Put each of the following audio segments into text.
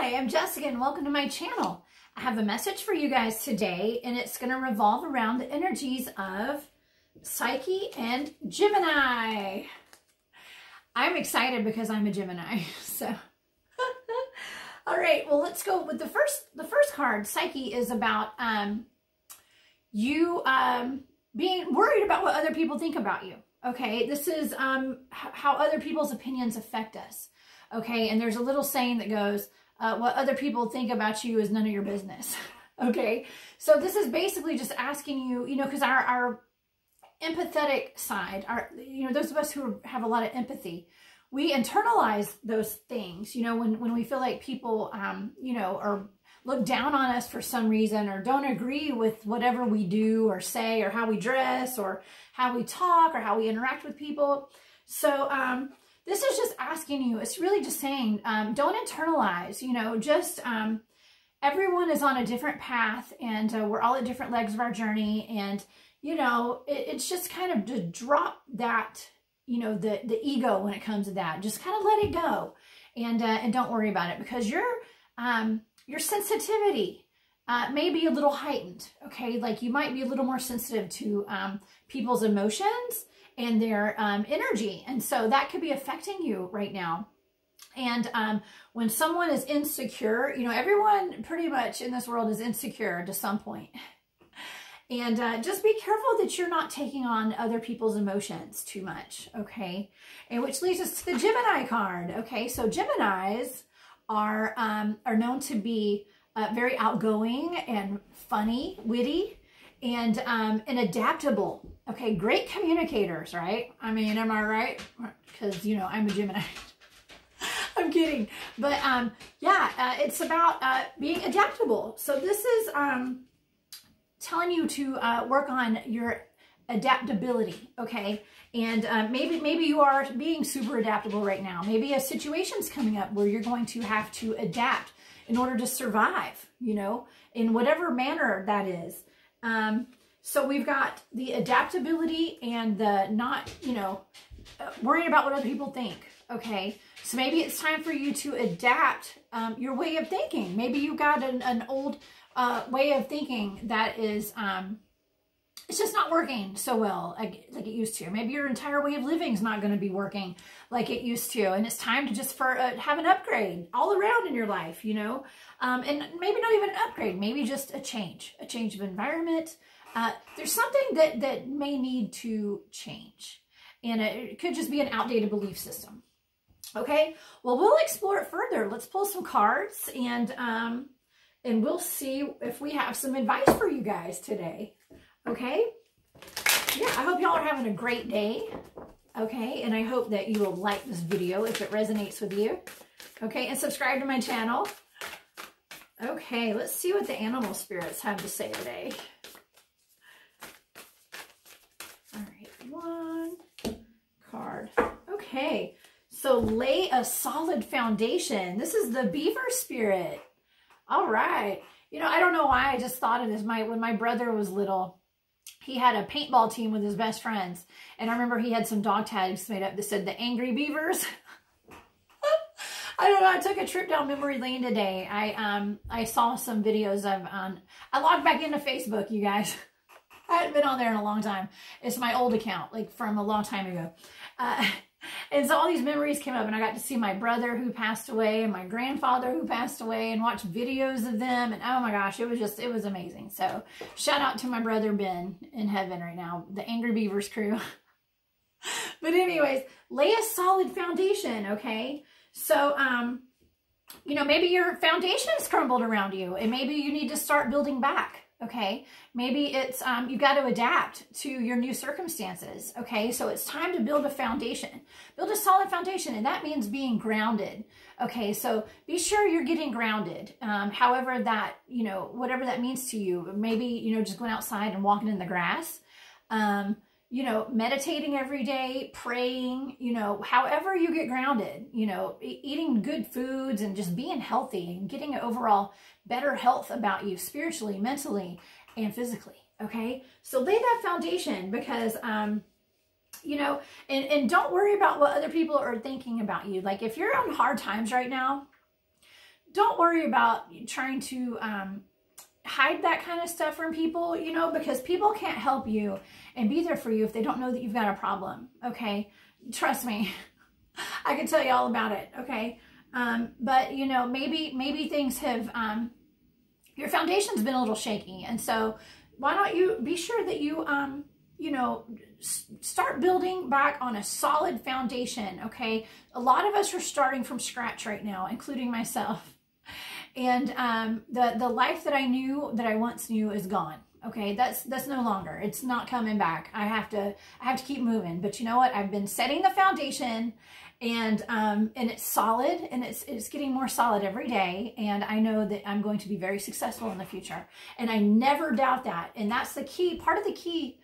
Hi, I'm Jessica and welcome to my channel. I have a message for you guys today and it's going to revolve around the energies of Psyche and Gemini. I'm excited because I'm a Gemini, so. All right, well, let's go with the first, the first card. Psyche is about um, you um, being worried about what other people think about you. Okay, this is um, how other people's opinions affect us. Okay, and there's a little saying that goes, uh, what other people think about you is none of your business. okay, so this is basically just asking you, you know, because our, our empathetic side, our, you know, those of us who have a lot of empathy, we internalize those things, you know, when, when we feel like people, um, you know, are look down on us for some reason or don't agree with whatever we do or say or how we dress or how we talk or how we interact with people. So, um, this is just asking you, it's really just saying, um, don't internalize, you know, just, um, everyone is on a different path and uh, we're all at different legs of our journey. And, you know, it, it's just kind of to drop that, you know, the, the ego when it comes to that, just kind of let it go and, uh, and don't worry about it because your, um, your sensitivity, uh, may be a little heightened, okay? Like you might be a little more sensitive to um, people's emotions and their um, energy. And so that could be affecting you right now. And um, when someone is insecure, you know, everyone pretty much in this world is insecure to some point. And uh, just be careful that you're not taking on other people's emotions too much, okay? And which leads us to the Gemini card, okay? So Geminis are, um, are known to be uh, very outgoing and funny, witty, and um, and adaptable. Okay, great communicators, right? I mean, am I right? Because you know I'm a Gemini. I'm kidding, but um, yeah, uh, it's about uh, being adaptable. So this is um, telling you to uh, work on your adaptability. Okay, and uh, maybe maybe you are being super adaptable right now. Maybe a situation's coming up where you're going to have to adapt in order to survive. You know, in whatever manner that is. Um, so we've got the adaptability and the not, you know, uh, worrying about what other people think. Okay. So maybe it's time for you to adapt um, your way of thinking. Maybe you got an, an old uh, way of thinking that is, um, it's just not working so well like, like it used to. Maybe your entire way of living is not going to be working like it used to. And it's time to just for uh, have an upgrade all around in your life, you know, um, and maybe not even an upgrade, maybe just a change, a change of environment. Uh, there's something that, that may need to change. And it could just be an outdated belief system. Okay, well, we'll explore it further. Let's pull some cards and, um, and we'll see if we have some advice for you guys today. Okay? Yeah, I hope y'all are having a great day. Okay, and I hope that you will like this video if it resonates with you. Okay, and subscribe to my channel. Okay, let's see what the animal spirits have to say today. All right, one card. Okay, so lay a solid foundation. This is the beaver spirit. All right. You know, I don't know why I just thought of this. My When my brother was little, he had a paintball team with his best friends. And I remember he had some dog tags made up that said the Angry Beavers. I don't know. I took a trip down memory lane today. I um I saw some videos of um I logged back into Facebook, you guys. I hadn't been on there in a long time. It's my old account, like from a long time ago. Uh, and so all these memories came up and I got to see my brother who passed away and my grandfather who passed away and watch videos of them. And oh my gosh, it was just, it was amazing. So shout out to my brother Ben in heaven right now, the Angry Beavers crew. but anyways, lay a solid foundation, okay? So, um, you know, maybe your foundation is crumbled around you and maybe you need to start building back okay? Maybe it's, um, you got to adapt to your new circumstances, okay? So it's time to build a foundation. Build a solid foundation, and that means being grounded, okay? So be sure you're getting grounded, um, however that, you know, whatever that means to you. Maybe, you know, just going outside and walking in the grass, um, you know, meditating every day, praying, you know, however you get grounded, you know, eating good foods and just being healthy and getting overall better health about you spiritually, mentally, and physically. Okay. So lay that foundation because, um, you know, and, and don't worry about what other people are thinking about you. Like if you're on hard times right now, don't worry about trying to um, hide that kind of stuff from people, you know, because people can't help you and be there for you if they don't know that you've got a problem, okay? Trust me, I can tell you all about it, okay? Um, but, you know, maybe, maybe things have, um, your foundation's been a little shaky. And so why don't you be sure that you, um, you know, start building back on a solid foundation, okay? A lot of us are starting from scratch right now, including myself. And um, the, the life that I knew, that I once knew is gone. Okay, that's that's no longer. It's not coming back. I have to I have to keep moving. But you know what? I've been setting the foundation and um and it's solid and it's it's getting more solid every day and I know that I'm going to be very successful in the future. And I never doubt that. And that's the key. Part of the key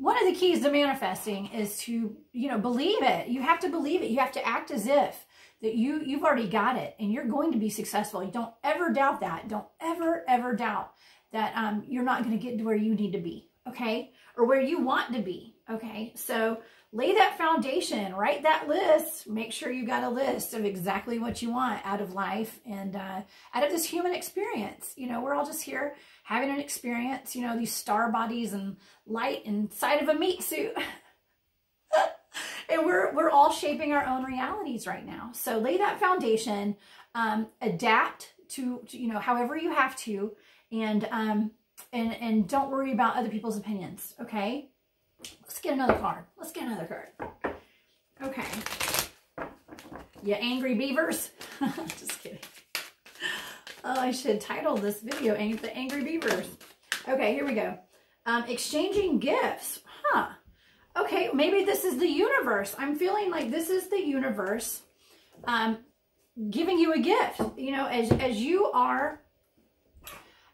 one of the keys to manifesting is to, you know, believe it. You have to believe it. You have to act as if that you, you've already got it and you're going to be successful. You don't ever doubt that. Don't ever, ever doubt that um, you're not going to get to where you need to be, okay? Or where you want to be, okay? So lay that foundation, write that list. Make sure you got a list of exactly what you want out of life and uh, out of this human experience. You know, we're all just here having an experience, you know, these star bodies and light inside of a meat suit. and we're, we're all shaping our own realities right now. So lay that foundation, um, adapt to, to, you know, however you have to, and, um, and, and don't worry about other people's opinions. Okay. Let's get another card. Let's get another card. Okay. You angry beavers? Just kidding. Oh, I should title this video The Angry Beavers. Okay, here we go. Um, exchanging gifts. Okay, maybe this is the universe. I'm feeling like this is the universe um, giving you a gift. You know, as, as you are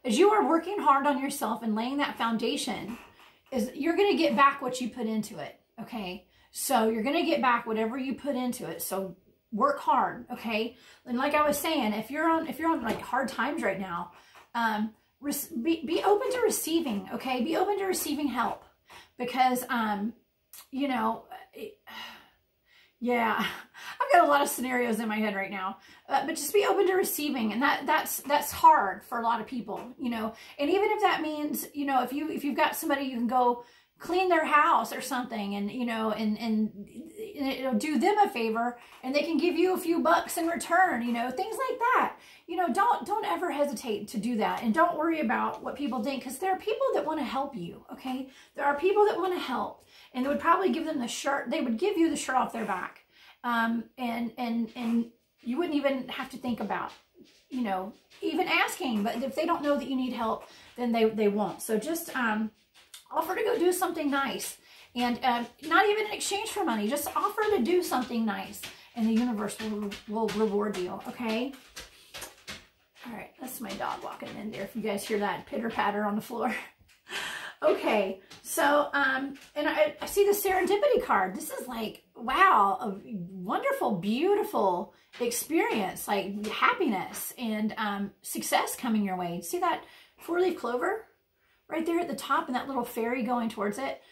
as you are working hard on yourself and laying that foundation, is you're going to get back what you put into it. Okay. So you're going to get back whatever you put into it. So work hard. Okay. And like I was saying, if you're on, if you're on like hard times right now, um, be, be open to receiving. Okay. Be open to receiving help because, um, you know, it, yeah, I've got a lot of scenarios in my head right now, uh, but just be open to receiving. And that, that's, that's hard for a lot of people, you know, and even if that means, you know, if you, if you've got somebody you can go clean their house or something and, you know, and, and it'll do them a favor and they can give you a few bucks in return, you know, things like that. You know, don't, don't ever hesitate to do that. And don't worry about what people think because there are people that want to help you. Okay. There are people that want to help and they would probably give them the shirt. They would give you the shirt off their back. Um, and, and, and you wouldn't even have to think about, you know, even asking, but if they don't know that you need help, then they, they won't. So just, um, offer to go do something nice and um, not even in exchange for money, just offer to do something nice and the universe will, will reward you. Okay. All right. That's my dog walking in there. If you guys hear that pitter patter on the floor. Okay, so, um, and I, I see the serendipity card. This is like, wow, a wonderful, beautiful experience, like happiness and um, success coming your way. See that four-leaf clover right there at the top and that little fairy going towards it?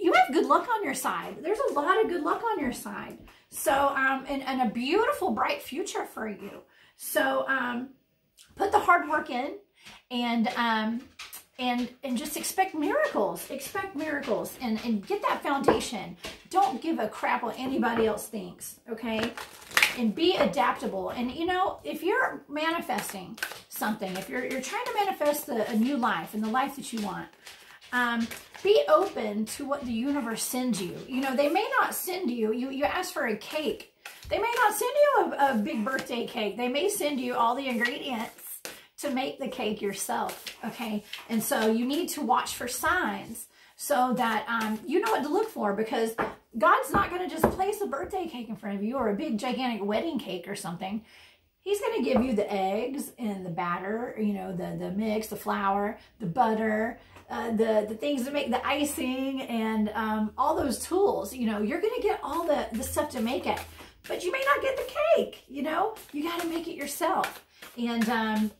You have good luck on your side. There's a lot of good luck on your side. So, um, and, and a beautiful, bright future for you. So, um, put the hard work in and, um, and and just expect miracles. Expect miracles. And and get that foundation. Don't give a crap what anybody else thinks okay? And be adaptable. And you know if you're manifesting something if you're you're trying to manifest the, a new life and the life that you want um, be open to what the universe sends you. You know they may not send you you you ask for a cake. They may not send you a, a big birthday cake. They may send you all the ingredients to make the cake yourself, okay? And so you need to watch for signs so that um, you know what to look for because God's not going to just place a birthday cake in front of you or a big gigantic wedding cake or something. He's going to give you the eggs and the batter, you know, the, the mix, the flour, the butter, uh, the, the things to make the icing and um, all those tools. You know, you're going to get all the, the stuff to make it, but you may not get the cake, you know. You got to make it yourself. And um,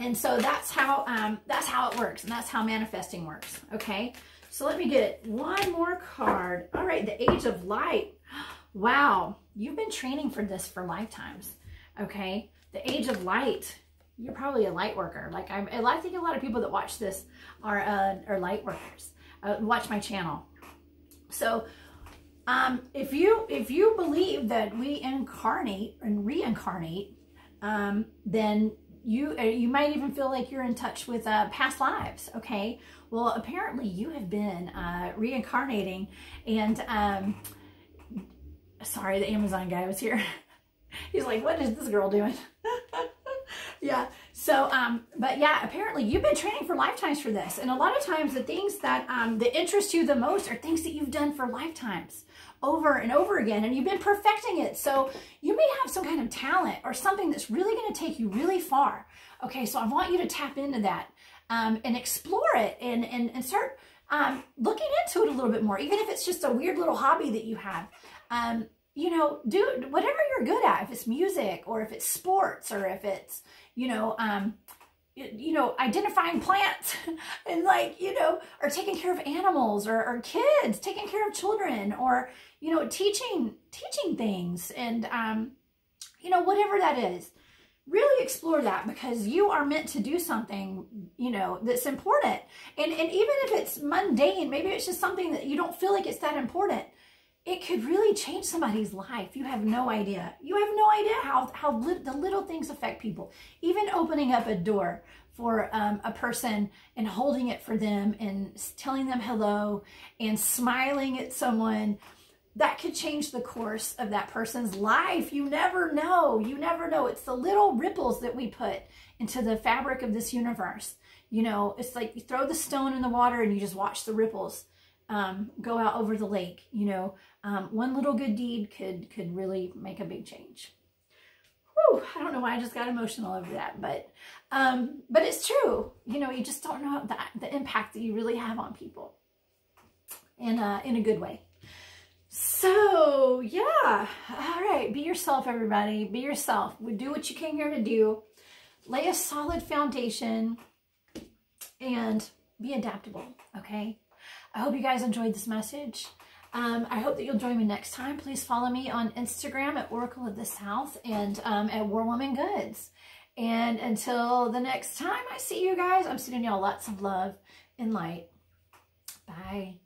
and so that's how um, that's how it works, and that's how manifesting works. Okay, so let me get one more card. All right, the Age of Light. Wow, you've been training for this for lifetimes. Okay, the age of light. You're probably a light worker. Like I'm, I think a lot of people that watch this are uh, are light workers. Uh, watch my channel. So um, if you if you believe that we incarnate and reincarnate, um, then you you might even feel like you're in touch with uh, past lives. Okay, well apparently you have been uh, reincarnating, and um, sorry, the Amazon guy was here. He's like, what is this girl doing? yeah. So, um, but yeah, apparently you've been training for lifetimes for this. And a lot of times the things that, um, that interest you the most are things that you've done for lifetimes over and over again and you've been perfecting it. So you may have some kind of talent or something that's really going to take you really far. Okay. So I want you to tap into that, um, and explore it and, and, and start, um, looking into it a little bit more, even if it's just a weird little hobby that you have. Um, you know, do whatever you're good at, if it's music or if it's sports or if it's, you know, um, you know, identifying plants and like, you know, or taking care of animals or, or kids, taking care of children or, you know, teaching, teaching things and, um, you know, whatever that is, really explore that because you are meant to do something, you know, that's important. And, and even if it's mundane, maybe it's just something that you don't feel like it's that important it could really change somebody's life. You have no idea. You have no idea how, how li the little things affect people. Even opening up a door for um, a person and holding it for them and telling them hello and smiling at someone, that could change the course of that person's life. You never know. You never know. It's the little ripples that we put into the fabric of this universe. You know, it's like you throw the stone in the water and you just watch the ripples um, go out over the lake. You know, um, one little good deed could could really make a big change. Whew, I don't know why I just got emotional over that, but um, but it's true. You know, you just don't know that the impact that you really have on people, in a, in a good way. So yeah, all right, be yourself, everybody. Be yourself. We do what you came here to do. Lay a solid foundation and be adaptable. Okay. I hope you guys enjoyed this message. Um, I hope that you'll join me next time. Please follow me on Instagram at Oracle of the South and um, at War Woman Goods. And until the next time I see you guys, I'm sending y'all lots of love and light. Bye.